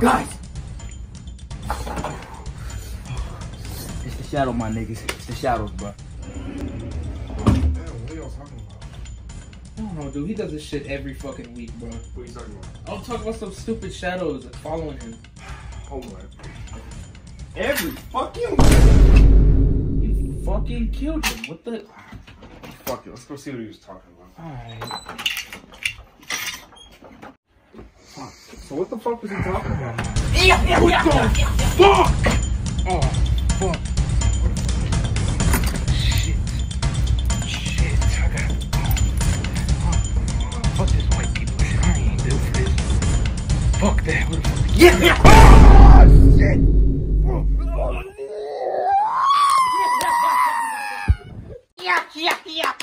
guys. It's the shadow, my niggas. It's the shadows, bro. Damn, what are y'all talking about? I don't know, dude. He does this shit every fucking week, bro. What are you talking about? I'll talk about some stupid shadows like following him. Oh, Homeland. Every fucking You fucking killed him. What the? Fuck it, let's go see what he was talking about. Alright. So what the fuck was he talking about? Yeah, yeah, what yeah, the yeah, fuck? Yeah. Oh, Oh, fuck. Yeah, yeah, yeah.